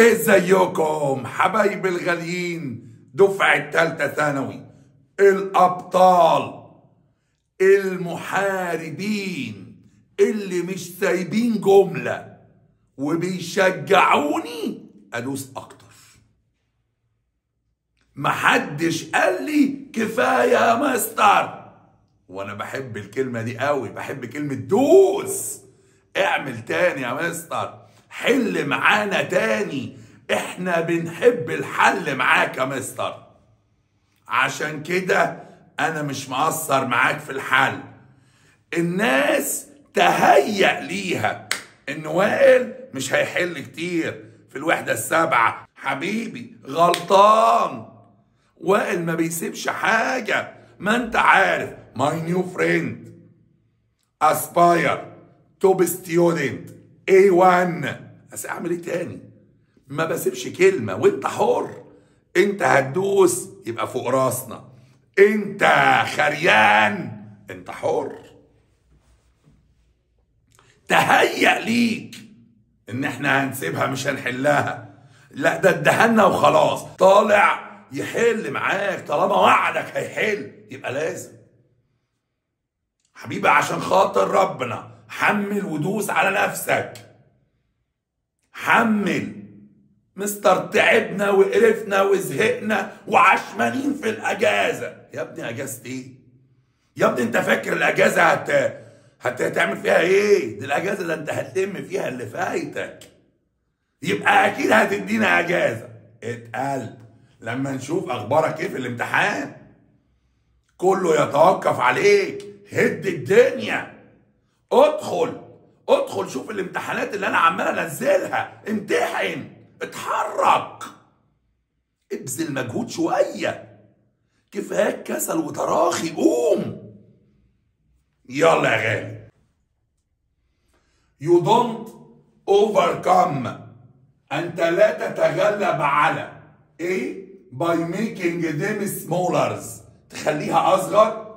ازيكم حبايب الغاليين دفعة تالتة ثانوي الأبطال المحاربين اللي مش سايبين جملة وبيشجعوني أدوس أكتر. محدش قال لي كفاية يا مستر وأنا بحب الكلمة دي قوي بحب كلمة دوس. اعمل تاني يا مستر حل معانا تاني. إحنا بنحب الحل معاك يا مستر. عشان كده أنا مش مقصر معاك في الحل. الناس تهيأ ليها ان وائل مش هيحل كتير. في الوحدة السابعة حبيبي غلطان. وائل ما بيسيبش حاجة. ما انت عارف ماي نيو فريند اسباير توب ستودنت اي 1 بس اعمل إيه تاني؟ ما بسيبش كلمة وانت حر. انت هتدوس يبقى فوق راسنا. انت خريان انت حر. تهيأ ليك ان إحنا هنسيبها مش هنحلها. لا ده ادهنا وخلاص. طالع يحل معاك. طالما وعدك هيحل يبقى لازم. حبيبي عشان خاطر ربنا. حمل ودوس على نفسك. حمل. مستر تعبنا وقرفنا وزهقنا وعشمانين في الأجازة. يا ابني أجازة إيه؟ يا ابني أنت فاكر الأجازة هت هت هتعمل فيها إيه؟ دي الأجازة ده أنت هتلم فيها اللي فايتك. يبقى أكيد هتدينا أجازة. اتقل. لما نشوف أخبارك إيه في الامتحان. كله يتوقف عليك. هد الدنيا. ادخل ادخل شوف الامتحانات اللي أنا عمال أنزلها. امتحن. اتحرك. ابذل مجهود شوية. كفاية كسل وتراخي. قوم. يلا يا غالي. You don't overcome. أنت لا تتغلب على. إيه؟ By making them smaller. تخليها أصغر.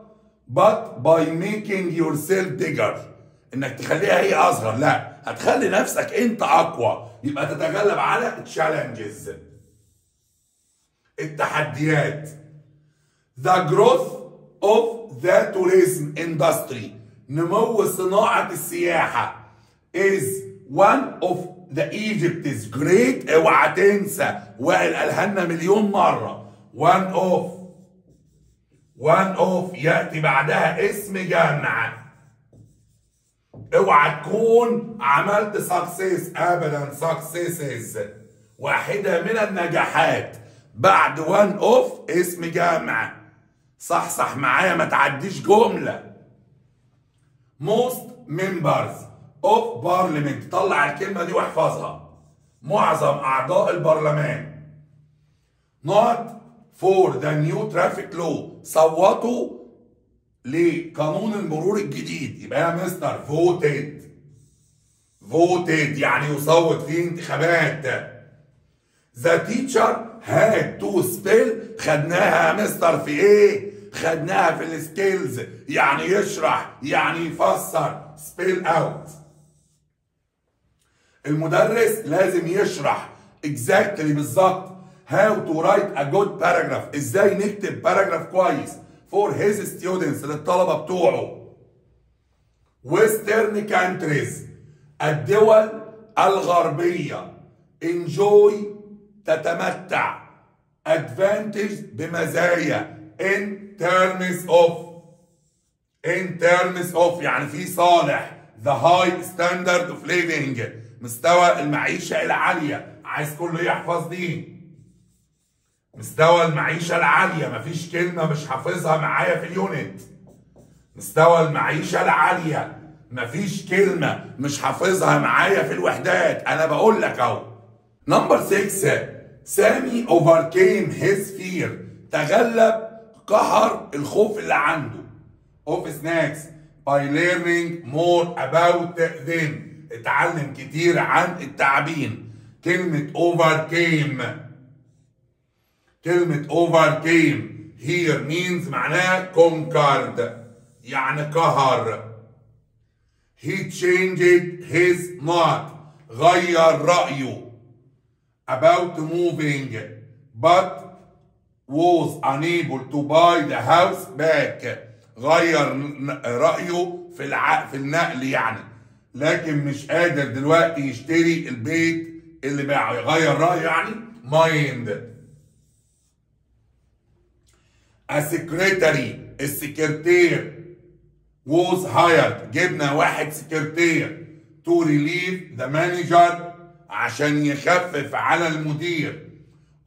But by making yourself bigger. إنك تخليها هي أصغر. لا هتخلي نفسك أنت أقوى. يبقى تتغلب على challenges. التحديات. The growth of the tourism industry. نمو صناعة السياحة. Is one of the Egypt's great. اوعى تنسى. وائل قالها لنا مليون مرة. One of. One of. يأتي بعدها اسم جامعة. اوعى تكون عملت success ابدا successes واحدة من النجاحات بعد one of اسم جامعة صح صح معايا ما تعديش جملة. Most members of parliament. طلع الكلمة دي واحفظها. معظم أعضاء البرلمان. Not for the new traffic law. صوتوا لقانون المرور الجديد. يبقى يا مستر voted. voted يعني يصوت في انتخابات. The teacher had to spell. خدناها يا مستر في إيه؟ خدناها في السكيلز يعني يشرح يعني يفسر. Spell out. المدرس لازم يشرح. Exactly بالظبط. How to write a good paragraph. إزاي نكتب باراجراف كويس. For his students للطلبة بتوعه western countries الدول الغربية enjoy تتمتع advantage بمزايا in terms of in terms of يعني في صالح the high standard of living مستوى المعيشة العالية عايز كله يحفظ دي مستوى المعيشة العالية. مفيش كلمة مش حافظها معايا في اليونت. مستوى المعيشة العالية. مفيش كلمة مش حافظها معايا في الوحدات. أنا بقول لك أهو. نمبر 6 سامي overcame his fear. تغلب قهر الخوف اللي عنده. Of snacks. By learning more about them. اتعلم كتير عن التعبين كلمة overcame كلمة overcame here means معناها conquered يعني قهر. He changed his mind غير رأيه. About moving but was unable to buy the house back غير رأيه في الع... في النقل يعني. لكن مش قادر دلوقتي يشتري البيت اللي باعه غير رأيه يعني مايند secretary السكرتير was hired. جبنا واحد سكرتير to relieve the manager عشان يخفف على المدير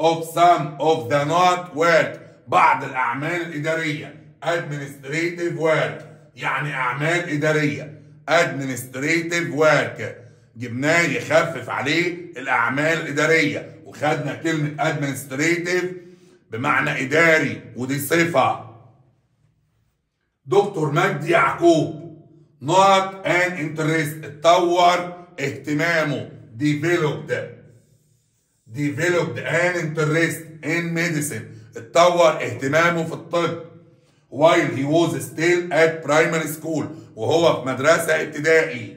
of some of the not work. بعض الأعمال الإدارية. Administrative work. يعني أعمال إدارية. Administrative work. جبناه يخفف عليه الأعمال الإدارية. وخدنا كلمة administrative بمعنى إداري ودي صفة دكتور مجدي يعقوب not an interest اتطور اهتمامه developed developed an interest in medicine اتطور اهتمامه في الطب while he was still at primary school وهو في مدرسة ابتدائي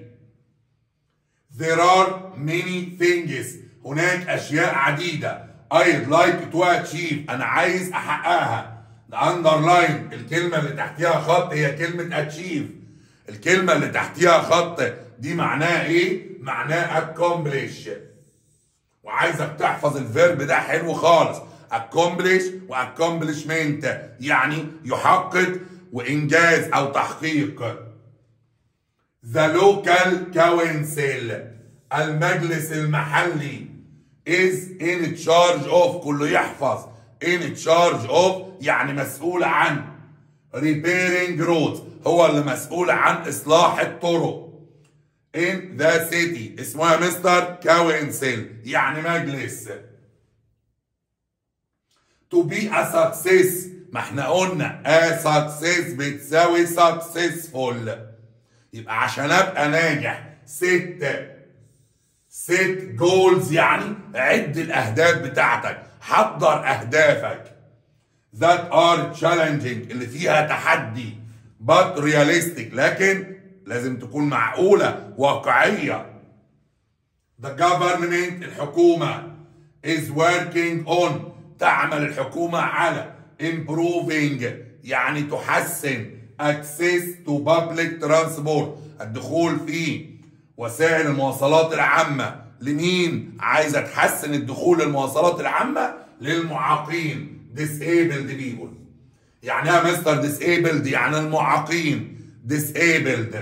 There are many things هناك أشياء عديدة I'd like to achieve. أنا عايز أحققها. Underline الكلمة اللي تحتيها خط هي كلمة achieve. الكلمة اللي تحتيها خط دي معناها إيه؟ معناها accomplish. وعايزك تحفظ الفيرب ده حلو خالص. accomplish و accomplishment يعني يحقق وإنجاز أو تحقيق. The local council المجلس المحلي. Is in charge of كله يحفظ. In charge of يعني مسؤول عن. Repairing roads. هو اللي مسؤول عن إصلاح الطرق. In the city. اسمها مستر council يعني مجلس. To be a success. ما إحنا قلنا. A success بتساوي successful. يبقى عشان أبقى ناجح. ست ست جولز يعني عد الأهداف بتاعتك. حضر أهدافك that are challenging اللي فيها تحدي. But realistic. لكن لازم تكون معقولة واقعية. The government الحكومة is working on تعمل الحكومة على improving يعني تحسن access to public transport. الدخول في وسائل المواصلات العامة. لمين؟ عايزة تحسن الدخول للمواصلات العامة؟ للمعاقين. Disabled people. يعني إيه مستر disabled يعني المعاقين. Disabled.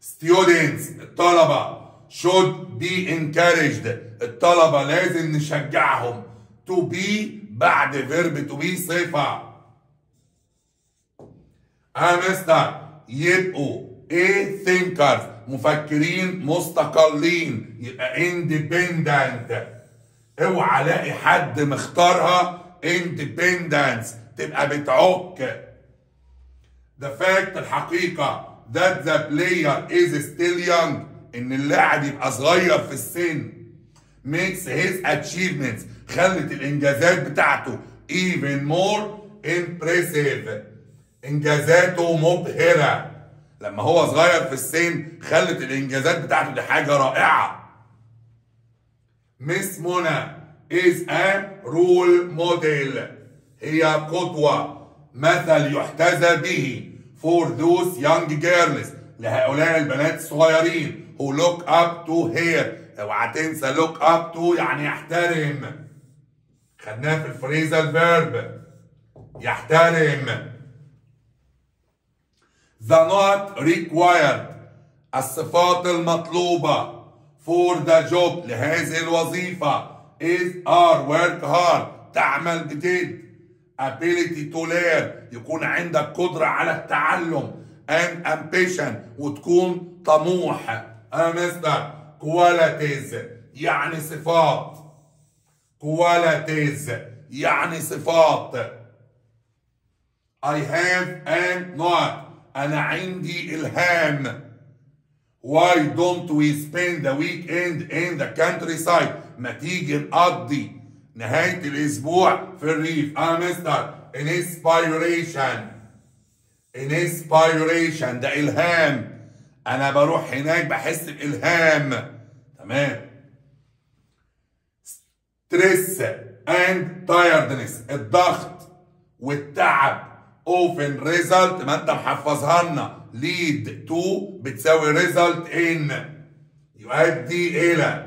Students. الطلبة. Should be encouraged. الطلبة لازم نشجعهم. To be بعد verb to be صفة. آه مستر. يبقوا إيه thinkers. مفكرين مستقلين يبقى independent. اوعى الاقي حد مختارها independence تبقى بتعك. The fact الحقيقة that the player is still young إن اللاعب يبقى صغير في السن makes his achievements خلت الإنجازات بتاعته even more impressive. إنجازاته مبهرة. لما هو صغير في السن خلت الإنجازات بتاعته دي حاجة رائعة. مس منى is a role model. هي قدوة مثل يحتذى به for those young girls. لهؤلاء البنات الصغيرين who look up to her. اوعى تنسى look up to يعني يحترم. خدناها في الفريزال فيرب يحترم. The not required الصفات المطلوبة for the job لهذه الوظيفة is are work hard تعمل بجد ability to learn يكون عندك قدرة على التعلم and ambition وتكون طموح مستر qualities يعني صفات qualities يعني صفات I have and not أنا عندي إلهام. Why don't we spend the weekend in the countryside? ما تيجي نقضي نهاية الأسبوع في الريف. أنا مستر inspiration. Inspiration. ده إلهام. أنا بروح هناك بحس بإلهام. تمام. Stress and tiredness. الضغط والتعب. Often result ما انت محفظها لنا lead to بتساوي result in يؤدي إلى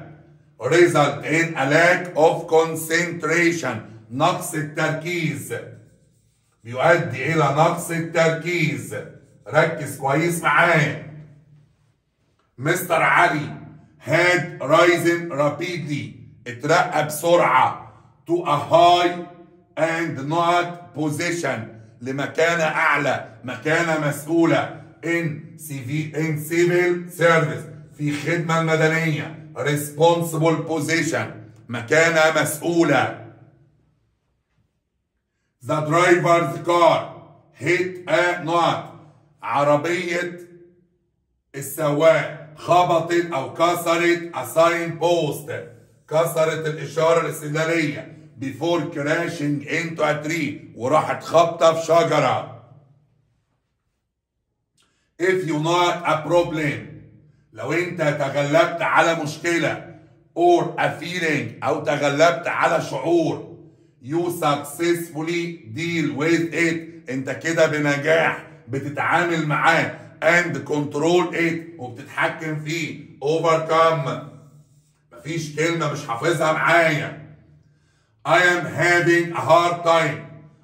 result in a lack of concentration نقص التركيز بيؤدي إلى نقص التركيز ركز كويس معايا مستر علي had risen rapidly اترقى بسرعة to a high and not position لمكانة أعلى مكانة مسؤولة. In civil, in civil service في خدمة المدنية. Responsible position مكانة مسؤولة. The driver's car hit a not عربية السواق خبطت أو كسرت sign post كسرت الإشارة الاستدلالية. Before crashing into a tree وراحت خبطة في شجرة. If you not a problem. لو انت تغلبت على مشكلة or a feeling أو تغلبت على شعور you successfully deal with it. انت كده بنجاح بتتعامل معاه and control it وبتتحكم فيه. Overcome. مفيش كلمة مش حافظها معايا. I am having a hard time.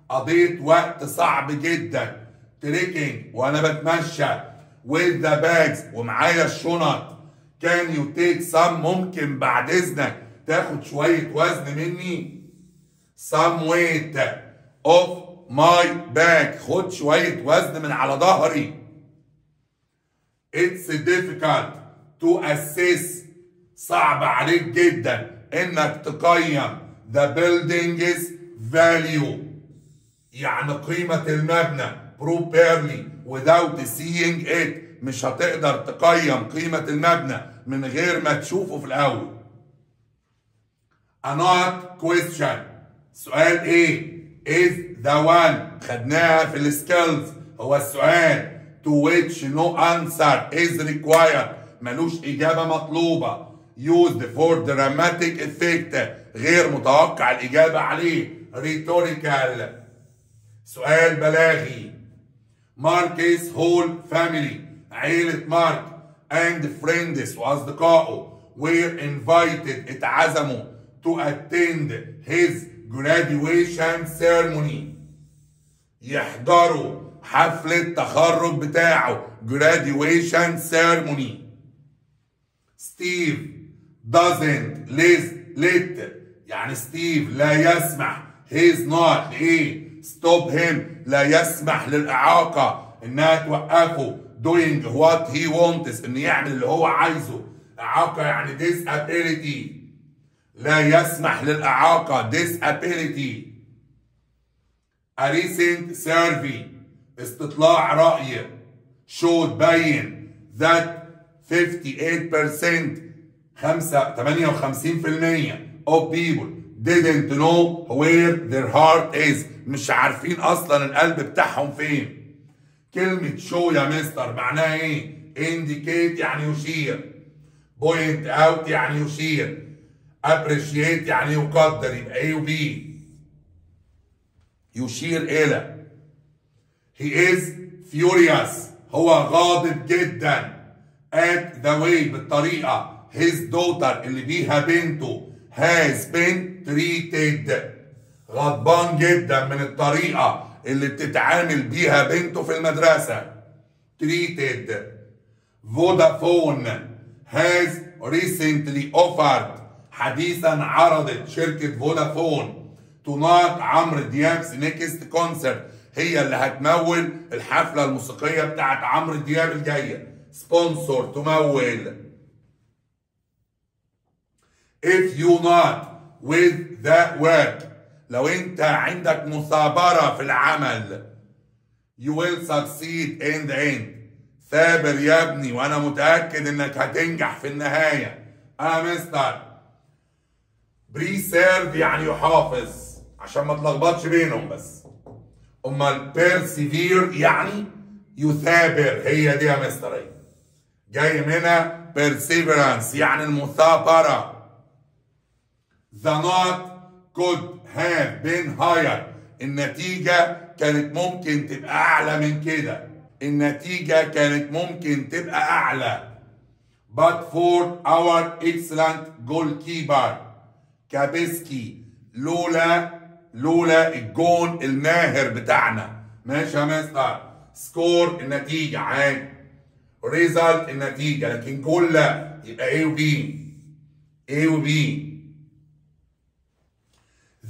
قضيت وقت صعب جدا. Trekking وأنا بتمشى with the bags ومعايا الشنط. Can you take some? ممكن بعد إذنك. تاخد شوية وزن مني. Some weight of my back خد شوية وزن من على ظهري. It's difficult to assess. صعب عليك جدا إنك تقيم. The building's value. يعني قيمة المبنى. Properly without seeing it. مش هتقدر تقيم قيمة المبنى من غير ما تشوفه في الأول. Another question. سؤال إيه is the one خدناها في السكيلز هو السؤال. To which no answer is required. ملوش إجابة مطلوبة. Used for dramatic effect غير متوقع الإجابة عليه rhetorical سؤال بلاغي ماركيس هول فاميلي عيلة مارك and friends وأصدقائه were invited اتعزموا to attend his graduation ceremony يحضروا حفلة تخرج بتاعه graduation ceremony Steve doesn't let, يعني ستيف لا يسمح. His not. إيه stop him. لا يسمح للإعاقة إنها توقفه. Doing what he wants. إنه يعمل اللي هو عايزه. إعاقة يعني disability. لا يسمح للإعاقة. Disability. A recent survey. استطلاع رأي. Showed بين that 58% 58% of people didn't know where their heart is. مش عارفين أصلا القلب بتاعهم فين. كلمة شو يا مستر معناها إيه؟ Indicate يعني يشير. Point out يعني يشير. Appreciate يعني يقدر. يبقى A و B. يشير إلى. He is furious. هو غاضب جدا. At the way بالطريقة. His daughter اللي بيها بنته has been treated غضبان جدا من الطريقة اللي بتتعامل بيها بنته في المدرسة. Treated. فودافون has recently offered حديثا عرضت شركة فودافون to not عمرو دياب next concert هي اللي هتمول الحفلة الموسيقية بتاعت عمرو دياب الجاية. sponsor تمول. If you not with that work لو انت عندك مثابرة في العمل you will succeed in the end. ثابر يا ابني وأنا متأكد إنك هتنجح في النهاية. آه مستر. preserve يعني يحافظ عشان ما تلخبطش بينهم بس. أمال persevere يعني يثابر. هي دي يا مستر. جاي منها perseverance يعني المثابرة. The not could have been higher. النتيجة كانت ممكن تبقى أعلى من كده. النتيجة كانت ممكن تبقى أعلى. But for our excellent goalkeeper كابيسكي لولا لولا الجون الماهر بتاعنا. ماشي يا مستر. score النتيجة عادي. result النتيجة. لكن جول لا يبقى A و B. A و B.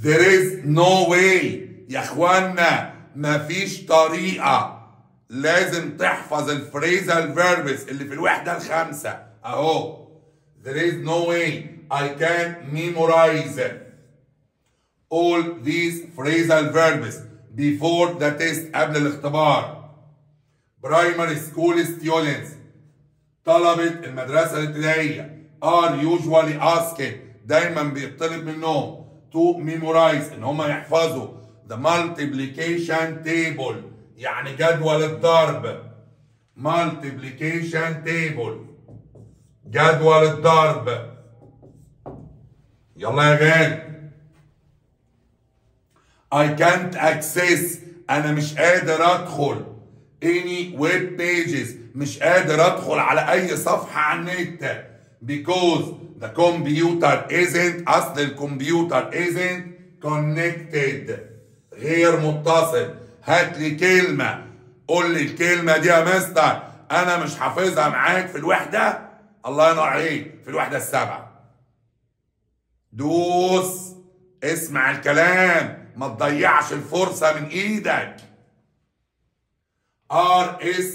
There is no way. يا اخوانا مفيش طريقة. لازم تحفظ الفريزال فيربس اللي في الوحدة الخامسة. أهو. There is no way. I can memorize all these phrasal verbs before the test قبل الاختبار. Primary school students طلبة المدرسة الابتدائية are usually asked دايما بيطلب منهم to memorize. إن هم يحفظوا. The multiplication table. يعني جدول الضرب. Multiplication table. جدول الضرب. يلا يا غالي. I can't access. أنا مش قادر أدخل. Any web pages. مش قادر أدخل على أي صفحة على النت. Because the computer isn't اصل الكمبيوتر isn't connected. غير متصل. هات لي كلمة. قول لي الكلمة دي يا مستر. أنا مش حافظها معاك في الوحدة. الله ينور عليك. في الوحدة السابعة. دوس. اسمع الكلام. ما تضيعش الفرصة من إيدك.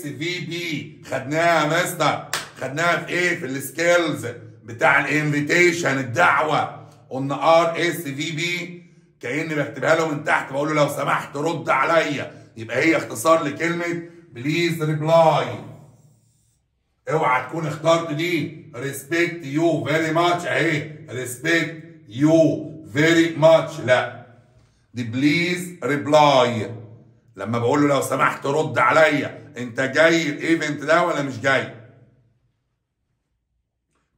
بي خدناها يا مستر. خدناها في إيه؟ في ال skills بتاع ال invitation الدعوة. قلنا RSVP كأني بكتبها له من تحت بقول له لو سمحت رد عليا. يبقى هي اختصار لكلمة please reply اوعى تكون اخترت دي. respect you very much اهي respect you very much لا. دي please reply لما بقول له لو سمحت رد عليا. انت جاي ال event ده ولا مش جاي؟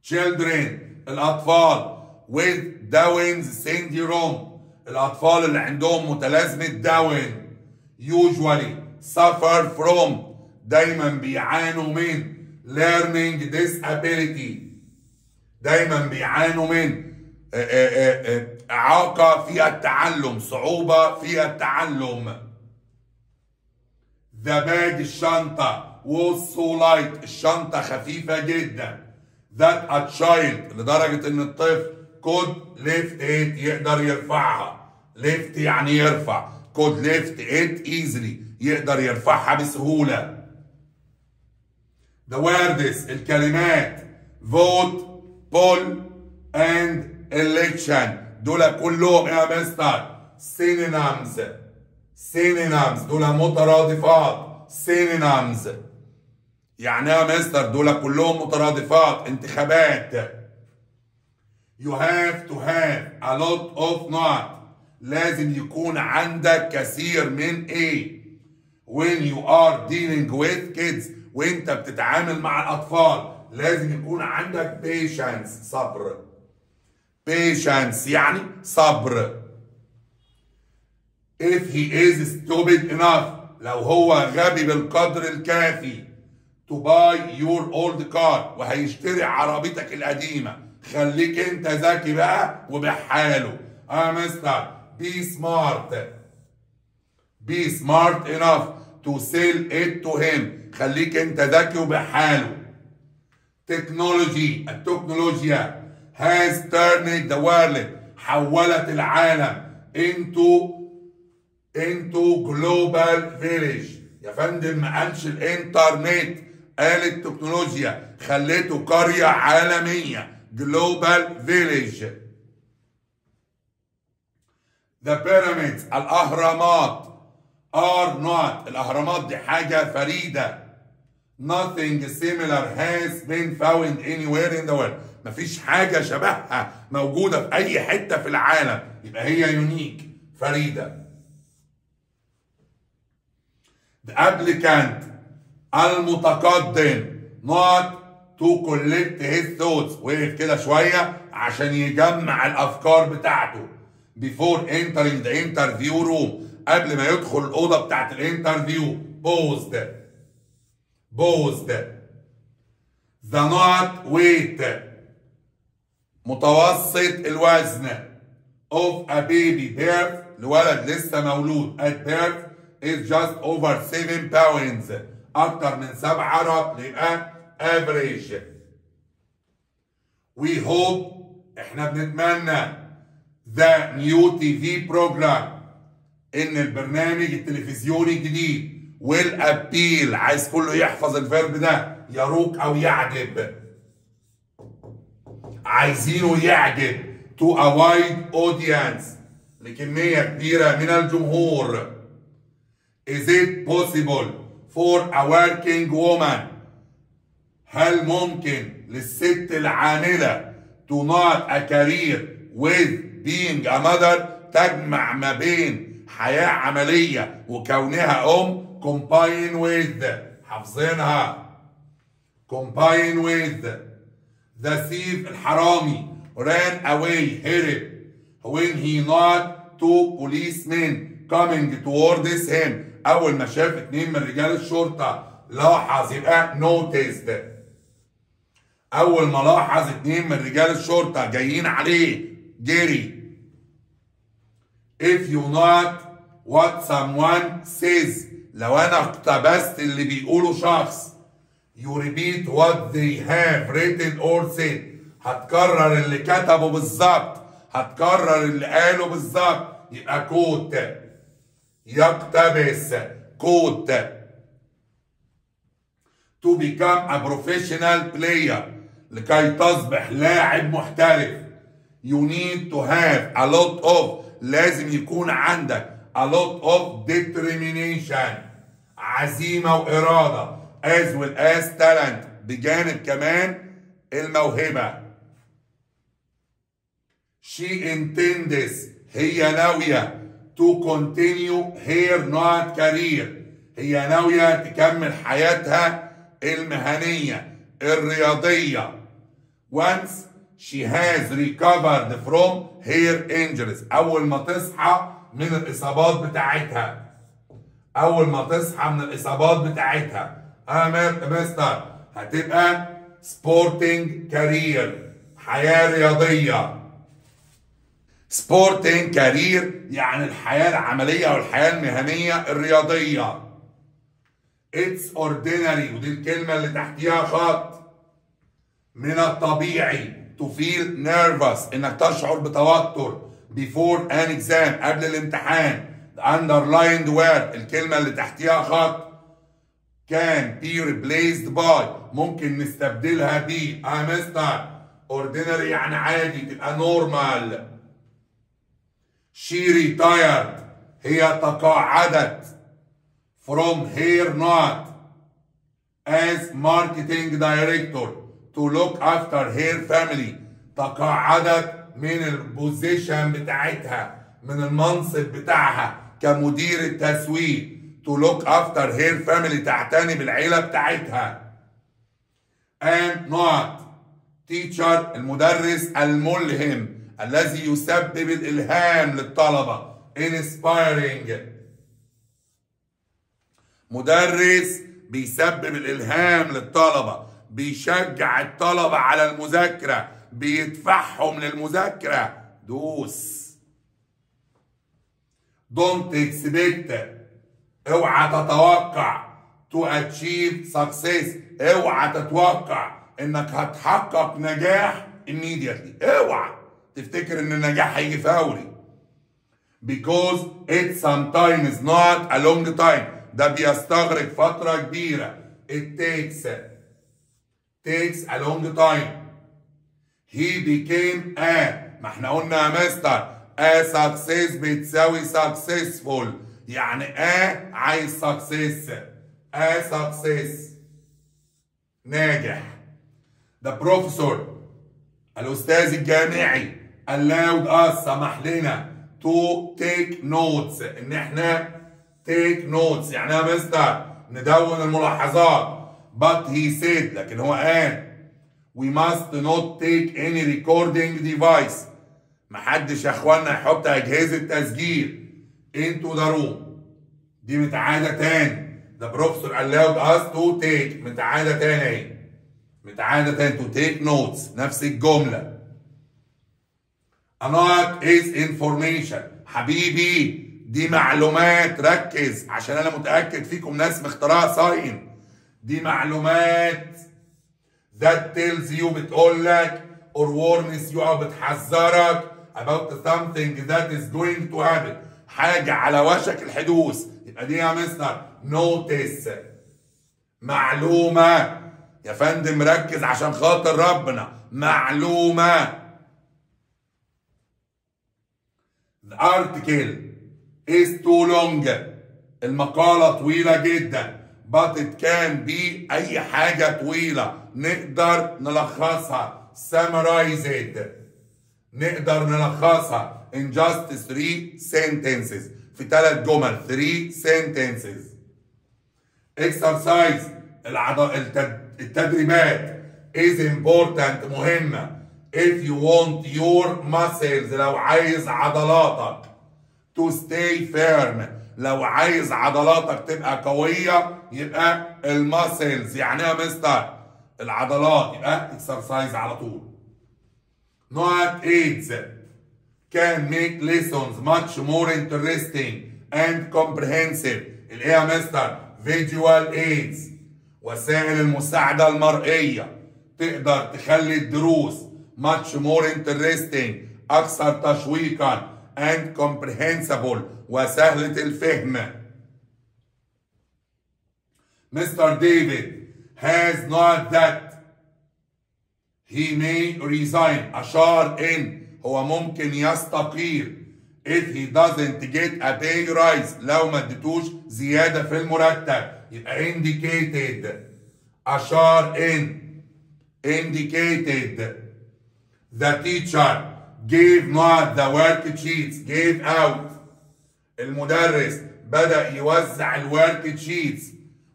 Children الأطفال. With Down's syndrome الأطفال اللي عندهم متلازمة داون usually suffer from دايما بيعانوا من learning disability. دايما بيعانوا من إعاقة في التعلم صعوبة في التعلم. the bag الشنطة was so light. الشنطة خفيفة جدا. That a child لدرجة ان الطفل could lift it يقدر يرفعها lift يعني يرفع could lift it easily يقدر يرفعها بسهولة the words الكلمات vote poll and election دول كلهم يا مستر synonyms synonyms دول مترادفات synonyms يعني يا مستر دول كلهم مترادفات انتخابات. You have to have a lot of not. لازم يكون عندك كثير من إيه when you are dealing with kids وانت بتتعامل مع الأطفال لازم يكون عندك patience صبر. patience يعني صبر. If he is stupid enough لو هو غبي بالقدر الكافي. To buy your old car. وهيشتري عربيتك القديمة. خليك انت ذكي بقى وبحاله. آه مستر be smart. Be smart enough to sell it to him. خليك انت ذكي وبحاله. Technology التكنولوجيا has turned the world حولت العالم into into global village. يا فندم ما قالش الإنترنت. قال التكنولوجيا خليته قرية عالمية global village. The pyramids الأهرامات. are not الأهرامات دي حاجة فريدة. Nothing similar has been found anywhere in the world. مفيش حاجة شبهها موجودة في أي حتة في العالم. يبقى هي يونيك فريدة. The applicant. المتقدم not to collect his thoughts وقف كده شوية عشان يجمع الأفكار بتاعته before entering the interview room قبل ما يدخل الأوضة بتاعت الانترفيو paused paused the not weight متوسط الوزن of a baby birth لولد لسه مولود at birth is just over 7 pounds أكتر من 7 رطل يبقى average. We hope إحنا بنتمنى the new TV program إن البرنامج التلفزيوني الجديد appeal. عايز كله يحفظ الفيرب ده يروق أو يعجب. عايزينه يعجب to a wide audience لكمية كبيرة من الجمهور. Is it possible for a working woman هل ممكن للست العاملة to not a career with being a mother تجمع ما بين حياة عملية وكونها أم combine with حافظينها combine with the thief الحرامي ran away هرب when he not two policemen coming towards him أول ما شاف اتنين من رجال الشرطة لاحظ يبقى noticed. أول ما لاحظ اتنين من رجال الشرطة جايين عليه جري if you not what someone says لو أنا اقتبست اللي بيقوله شخص you repeat what they have written or said. هتكرر اللي كتبه بالظبط هتكرر اللي قاله بالظبط. يبقى كوت يقتبس كوت to become a professional player لكي تصبح لاعب محترف you need to have a lot of لازم يكون عندك a lot of determination عزيمة وإرادة as well as talent بجانب كمان الموهبة she intends هي ناوية to continue her not career. هي ناوية تكمل حياتها المهنية الرياضية. Once she has recovered from her injuries أول ما تصحى من الإصابات بتاعتها. أول ما تصحى من الإصابات بتاعتها. أمام مستر هتبقى sporting career حياة رياضية. sporting career يعني الحياة العملية أو الحياة المهنية الرياضية. It's ordinary ودي الكلمة اللي تحتيها خط. من الطبيعي to feel nervous إنك تشعر بتوتر before an exam قبل الامتحان. The underlined word الكلمة اللي تحتيها خط. Can be replaced by ممكن نستبدلها ب آه مستر ordinary يعني عادي تبقى normal. She retired هي تقاعدت from her not as marketing director to look after her family تقاعدت من البوزيشن بتاعتها من المنصب بتاعها كمدير التسويق to look after her family تعتني بالعيلة بتاعتها and not teacher المدرس الملهم الذي يسبب الإلهام للطلبة. Inspiring. مدرس بيسبب الإلهام للطلبة. بيشجع الطلبة على المذاكرة. بيدفعهم للمذاكرة. دوس. Don't expect. اوعى تتوقع. To achieve success. اوعى تتوقع. إنك هتحقق نجاح immediately. اوعى. تفتكر ان النجاح هيجي فوري because it sometimes not a long time ده بيستغرق فترة كبيرة it takes takes a long time he became a ما إحنا قلنا يا مستر a success بتساوي successful يعني a عايز success a success ناجح the professor الأستاذ الجامعي allowed us سمح لنا to take notes. إن إحنا take notes. يعني يا مستر ندون الملاحظات. But he said لكن هو قال we must not take any recording device. محدش يا اخوانا يحط أجهزة تسجيل انتو ذا روم دي متعادة تاني. ده بروفيسور allowed us to take متعادة تاني. اهي متعادة تاني to take notes. نفس الجملة. Note is information. حبيبي دي معلومات ركز عشان أنا متأكد فيكم ناس مخترعه ساين دي معلومات. That tells you بتقول لك or warns you أو بتحذرك about something that is going to happen. حاجة على وشك الحدوث. يبقى دي يا مستر notice. معلومة. يا فندم ركز عشان خاطر ربنا. معلومة The article is too long المقالة طويلة جدا but it can be أي حاجة طويلة نقدر نلخصها summarize it نقدر نلخصها in just three sentences في ثلاث جمل three sentences exercise. التدريبات is important مهمة if you want your muscles لو عايز عضلاتك to stay firm لو عايز عضلاتك تبقى قوية يبقى الماسلز يعني إيه يا مستر؟ العضلات. يبقى exercise على طول. Not aids. Can make lessons much more interesting and comprehensive. الايه يا مستر؟ Visual aids. وسائل المساعدة المرئية. تقدر تخلي الدروس much more interesting أكثر تشويقا and comprehensible وسهلة الفهم Mr. David has not that he may resign أشار إن هو ممكن يستقيل if he doesn't get a pay rise لو ما اديتوش زيادة في المرتب يبقى indicated أشار إن indicated The teacher gave not the worksheets gave out المدرس بدأ يوزع الورك شيتس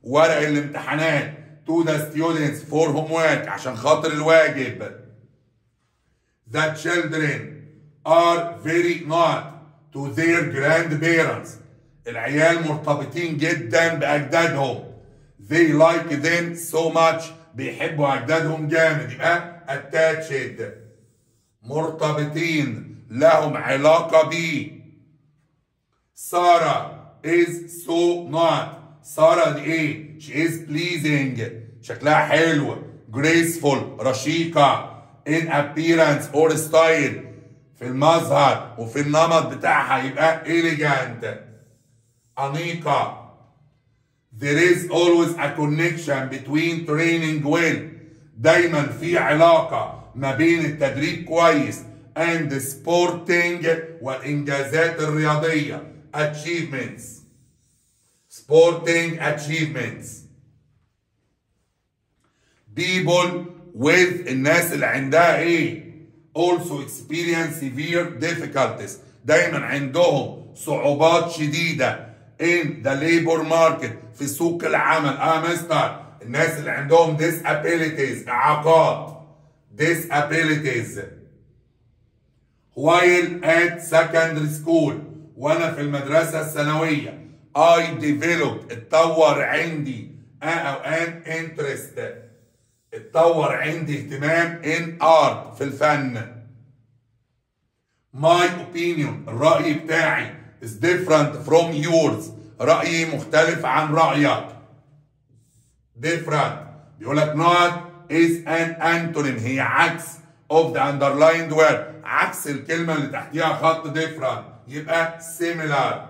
ورق الامتحانات to the students for homework عشان خاطر الواجب the children are very not to their grandparents العيال مرتبطين جدا بأجدادهم they like them so much بيحبوا أجدادهم جامد يبقى attached مرتبطين لهم علاقة بيه سارة is so not سارة دي إيه she is pleasing شكلها حلو graceful رشيقة in appearance or style في المظهر وفي النمط بتاعها يبقى elegant أنيقة there is always a connection between training well دايما في علاقة ما بين التدريب كويس and sporting والإنجازات الرياضية achievements sporting achievements people with الناس اللي عندها إيه also experience severe difficulties دايما عندهم صعوبات شديدة in the labor market في سوق العمل آه مستر الناس اللي عندهم disabilities اعاقات disabilities while at secondary school وأنا في المدرسة الثانوية I developed اتطور عندي أو an interest اتطور عندي اهتمام in art في الفن my opinion الرأي بتاعي is different from yours رأيي مختلف عن رأيك different بيقول not is an antonym. هي عكس of the underlined word. عكس الكلمة اللي تحتيها خط different. يبقى similar.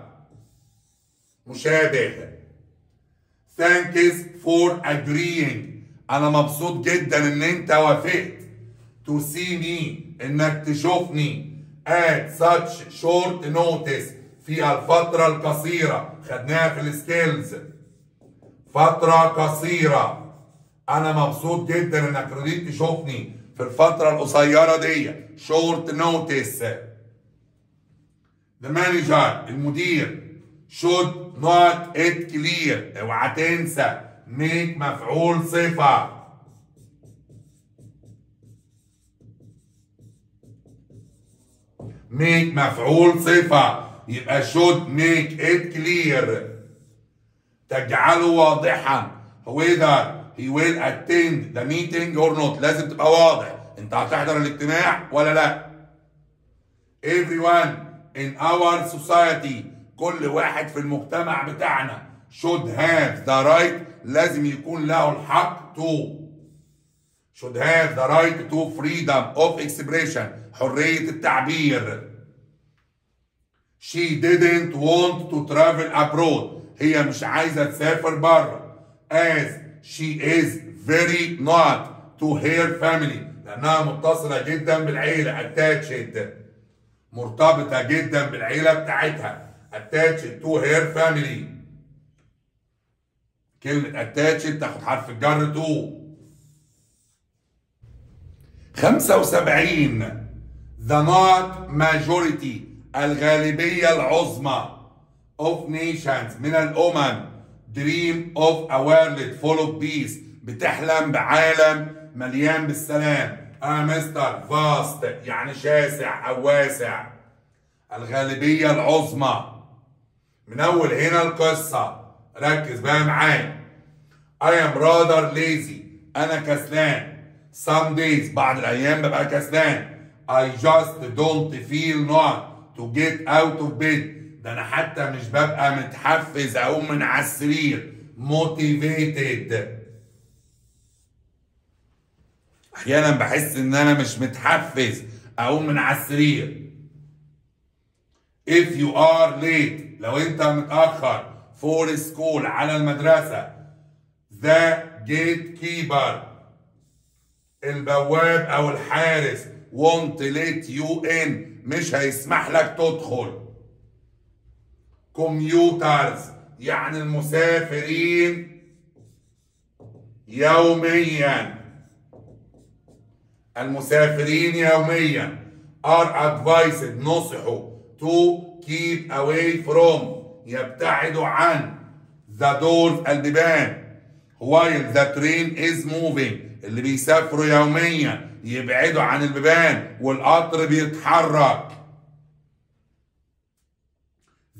مشابه. Thanks for agreeing. أنا مبسوط جدا إن أنت وافقت. To see me. إنك تشوفني. At such short notice. في الفترة القصيرة. خدناها في السكيلز فترة قصيرة. أنا مبسوط جدا إنك رضيت تشوفني في الفترة القصيرة دي. short notice the manager المدير should not it clear. اوعى تنسى make مفعول صفة. Make مفعول صفة. يبقى should make it clear. تجعله واضحا. Whether he will attend the meeting or not لازم تبقى واضح انت هتحضر الاجتماع ولا لا everyone in our society كل واحد في المجتمع بتاعنا should have the right لازم يكون له الحق to should have the right to freedom of expression حرية التعبير she didn't want to travel abroad هي مش عايزة تسافر بره as she is very not to her family لأنها متصلة جدا بالعيلة attached مرتبطة جدا بالعيلة بتاعتها attached to her family كلمة attached تاخد حرف الجر to 75 the not majority الغالبية العظمى of nations من الأمم of a world full of peace. بتحلم بعالم مليان بالسلام. آه مستر فاست. يعني شاسع أو واسع. الغالبية العظمى. من أول هنا القصة. ركز بقى معايا. I am rather lazy. أنا كسلان. Some days بعض الأيام ببقى كسلان. I just don't feel not to get out of bed. ده أنا حتى مش ببقى متحفز اقوم من على السرير motivated. أحيانا بحس ان أنا مش متحفز اقوم من على السرير if you are late لو انت متأخر for school على المدرسة. The gatekeeper البواب أو الحارس won't let you in. مش هيسمح لك تدخل. Commuters يعني المسافرين يوميا. المسافرين يوميا. Are advised نصحوا. To keep away from يبتعدوا عن. The doors البيبان while the train is moving اللي بيسافروا يوميا يبعدوا عن البيبان والقطر بيتحرك.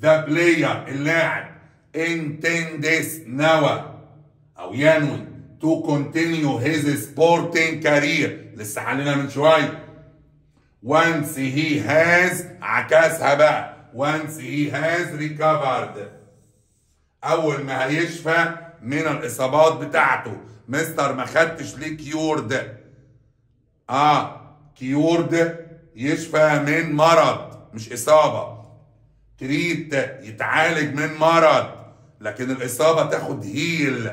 The player اللاعب intends نوى أو ينوي to continue his sporting career لسه حلينا من شوية once he has عكسها بقى once he has recovered. اول ما هيشفى من الاصابات بتاعته مستر ما خدتش ليه cured آه cured يشفى من مرض مش اصابه تريت يتعالج من مرض لكن الإصابة تاخد هيل.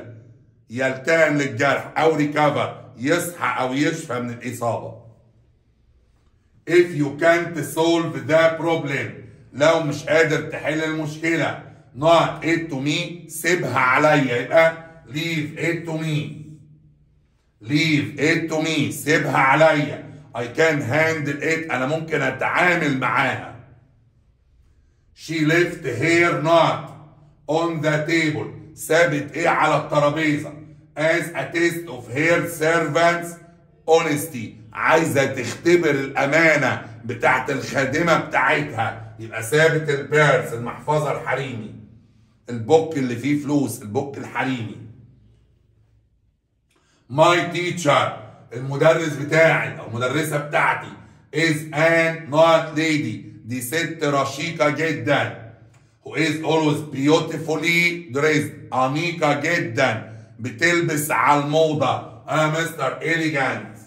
يلتئم للجرح أو ريكفر يصحى أو يشفى من الإصابة. If you can't solve the problem لو مش قادر تحل المشكلة. Not it to me سيبها عليا. يبقى leave it to me. Leave it to me سيبها عليا. I can handle it. أنا ممكن أتعامل معاها. She left her not on the table. سابت إيه على الترابيزة. As a test of her servants honesty. عايزة تختبر الأمانة بتاعت الخادمة بتاعتها. يبقى سابت البيرس المحفظة الحريمي. البوك اللي فيه فلوس البوك الحريمي. my teacher المدرس بتاعي أو المدرسة بتاعتي is an elegant lady. دي ست رشيقه جدا who is always beautifully dressed أنيقة جدا بتلبس على الموضة أنا مستر elegant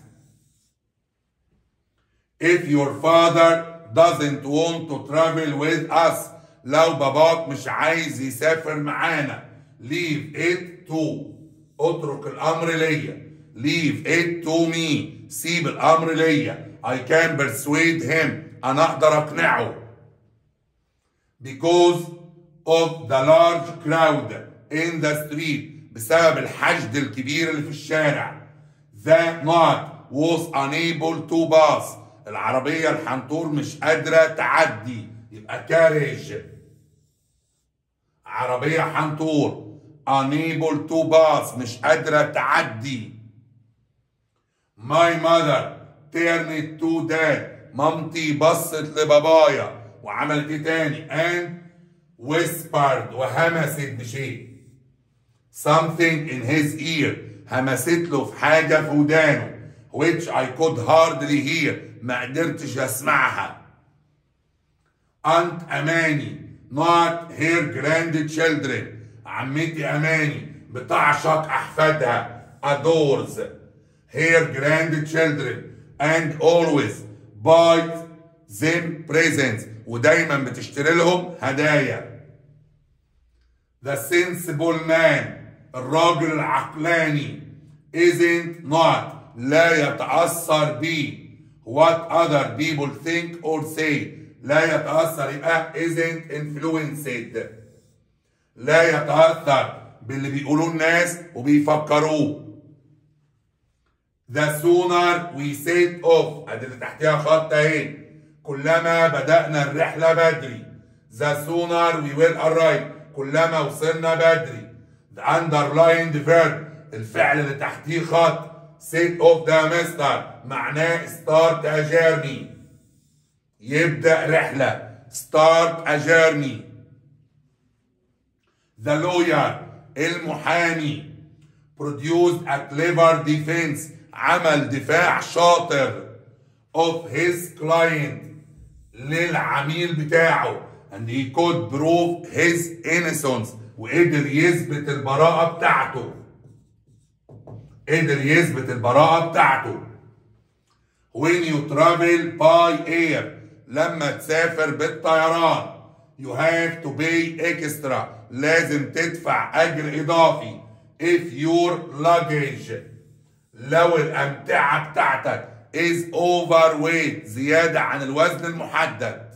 if your father doesn't want to travel with us لو باباك مش عايز يسافر معانا leave it to اترك الامر ليا leave it to me سيب الامر ليا I can persuade him أنا أقدر أقنعه. Because of the large crowd in the street بسبب الحشد الكبير اللي في الشارع the not was unable to pass. العربية الحنطور مش قادرة تعدي. يبقى كارج عربية حنطور unable to pass مش قادرة تعدي. My mother turned to dad مامتي بصت لبابايا وعملت إيه تاني and whispered وهمست بشيء something in his ear همست له في حاجة في ودانه which I could hardly hear ما قدرتش اسمعها Aunt أماني not her grandchildren عمتي أماني بتعشق أحفادها adores her grandchildren and always buys them presents. ودايما بتشتري لهم هدايا. The sensible man. الراجل العقلاني. Isn't not. لا يتأثر ب. What other people think or say. لا يتأثر يبقى isn't influenced. لا يتأثر باللي بيقولوه الناس وبيفكروه. The sooner we set off ادي اللي تحتها خط اهي كلما بدأنا الرحلة بدري The sooner we will arrive كلما وصلنا بدري The underlined verb الفعل اللي تحتيه خط set off ده مستر معناه start a journey يبدأ رحلة start a journey The lawyer المحامي produced a clever defense عمل دفاع شاطر of his client للعميل بتاعه. And he could prove his innocence. وقدر يثبت البراءة بتاعته. قدر يثبت البراءة بتاعته. When you travel by air لما تسافر بالطيران you have to pay extra. لازم تدفع أجر إضافي. If your luggage لو الأمتعة بتاعتك is overweight زيادة عن الوزن المحدد.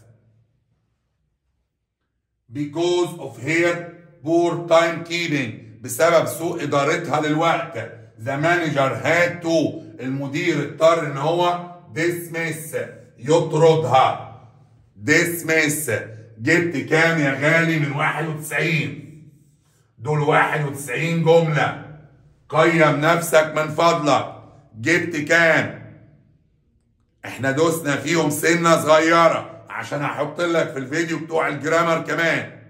Because of her poor timekeeping بسبب سوء إدارتها للوقت. The manager had to المدير اضطر إن هو dismiss يطردها. Dismiss. جبت كام يا غالي من 91 دول 91 جملة. قيم نفسك من فضلك. جبت كام؟ إحنا دوسنا فيهم سنة صغيرة. عشان أحط لك في الفيديو بتوع الجرامر كمان.